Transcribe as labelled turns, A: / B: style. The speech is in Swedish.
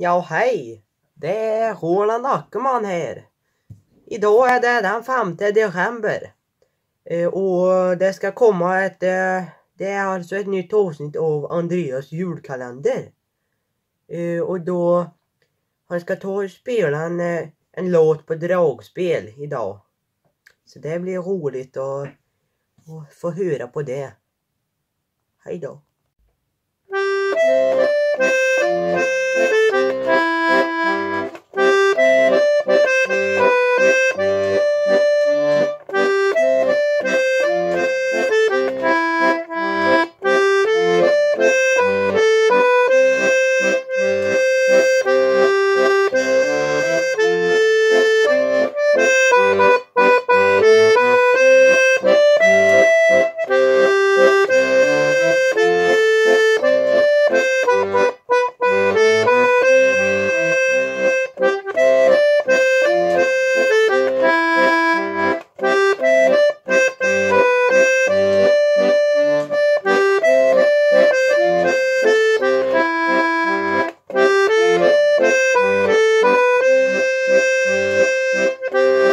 A: Ja, hej! Det är Roland Ackerman här. Idag är det den 5 december. Eh, och det ska komma ett... Eh, det är alltså ett nytt avsnitt av Andreas julkalender. Eh, och då... Han ska ta och spela en, en låt på dragspel idag. Så det blir roligt att, att få höra på det. Hej då. Thank you.